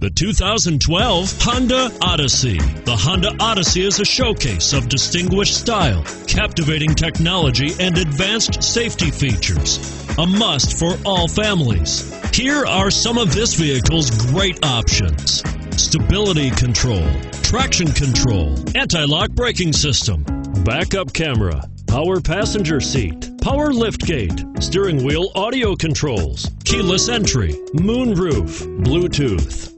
The 2012 Honda Odyssey. The Honda Odyssey is a showcase of distinguished style, captivating technology, and advanced safety features. A must for all families. Here are some of this vehicle's great options stability control, traction control, anti lock braking system, backup camera, power passenger seat, power liftgate, steering wheel audio controls, keyless entry, moonroof, Bluetooth.